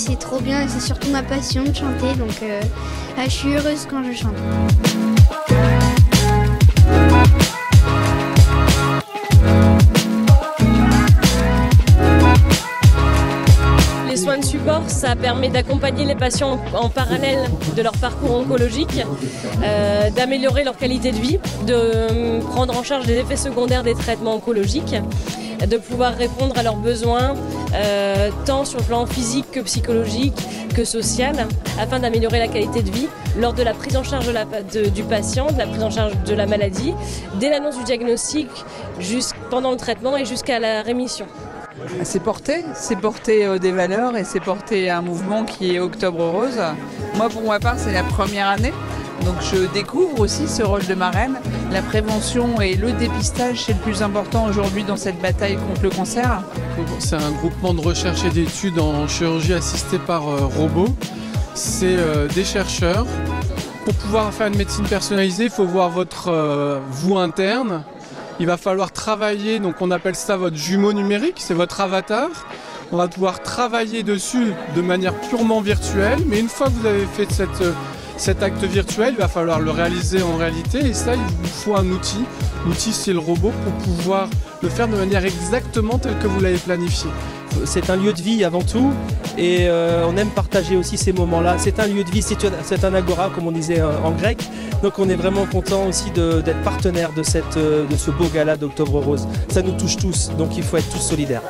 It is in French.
c'est trop bien et c'est surtout ma passion de chanter, donc euh, je suis heureuse quand je chante. Support, ça permet d'accompagner les patients en parallèle de leur parcours oncologique, euh, d'améliorer leur qualité de vie, de euh, prendre en charge les effets secondaires des traitements oncologiques, de pouvoir répondre à leurs besoins, euh, tant sur le plan physique que psychologique, que social, afin d'améliorer la qualité de vie lors de la prise en charge du patient, de la prise en charge de la maladie, dès l'annonce du diagnostic, pendant le traitement et jusqu'à la rémission. C'est porter, c'est porter euh, des valeurs et c'est porter un mouvement qui est Octobre Rose. Moi, pour ma part, c'est la première année. Donc je découvre aussi ce rôle de marraine. La prévention et le dépistage, c'est le plus important aujourd'hui dans cette bataille contre le cancer. C'est un groupement de recherche et d'études en chirurgie assistée par euh, robot. C'est euh, des chercheurs. Pour pouvoir faire une médecine personnalisée, il faut voir votre vous interne. Il va falloir travailler, donc on appelle ça votre jumeau numérique, c'est votre avatar. On va pouvoir travailler dessus de manière purement virtuelle, mais une fois que vous avez fait euh, cet acte virtuel, il va falloir le réaliser en réalité, et ça, il vous faut un outil. L'outil, c'est le robot pour pouvoir le faire de manière exactement telle que vous l'avez planifié. C'est un lieu de vie avant tout et euh, on aime partager aussi ces moments-là. C'est un lieu de vie, c'est un- agora comme on disait euh, en grec. Donc on est vraiment content aussi d'être partenaire de, euh, de ce beau gala d'Octobre Rose. Ça nous touche tous, donc il faut être tous solidaires.